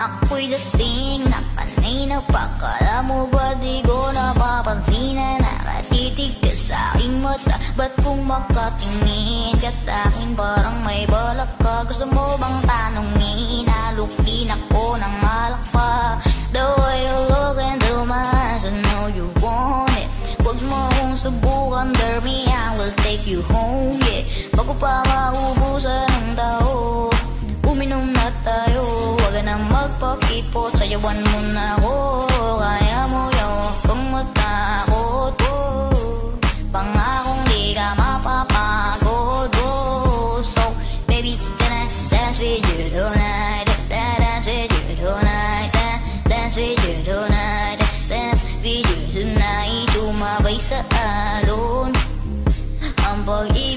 ako'y lasing na kanina pa Kala mo ba di ko napapansin na nakatitig ka sa aking mata? Ba't kung makatingin ka sa akin parang may balak ka? Gusto mo bang tanongin Halok din ako ng malak pa. The way you look into my eyes I know you want it. Huwag mo akong subukan Dare me, I will take you home Yeah, bago pa maubusan ng tao magpakipot Sayawan mo na ako Kaya mo yaw Kung matakot oh. Pangakong di ka mapapagod oh. So, baby, can I dance with you tonight? Dance with you tonight Dance with you tonight Dance with you tonight Sumabay sa alon Ang pag-ibig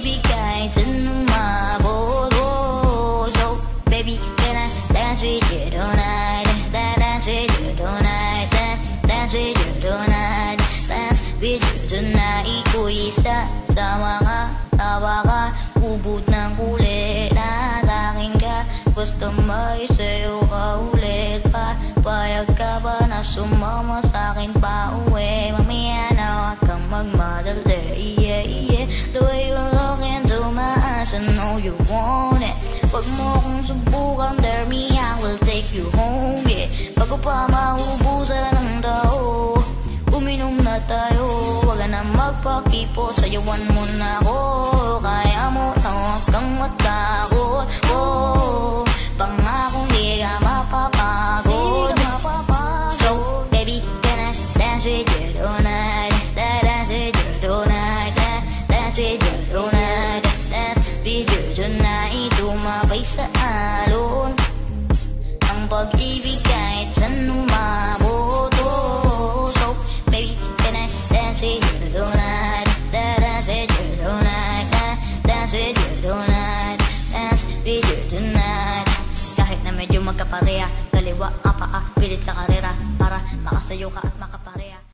tonight Kuy isa sa mga tawa ka Ubod ng kulit na akin ka Gusto may sa'yo ka ulit pa. Payag ka ba na sumama sa'kin pa uwi? Mamaya na huwag kang magmadali Yeah, yeah The way you look into my eyes I know you want it. Pag mo kong subukan Dare me, I will take you home Yeah, bago pa maubusan Magpakipot Sayawan mo na ako. Kaya mo na huwag kang matakot oh, Pangakong di ka mapapagod. So, baby, can I dance with you tonight? Da- Dance with you tonight. Da- Dance with you tonight. Dance with you tonight. Tumabay sa alon. Ang pag-ibig kahit saan Tonight Dance you tonight. Kahit na medyo magkapareha Kaliwa ang paa, pilit ka karera Para makasayo ka at makap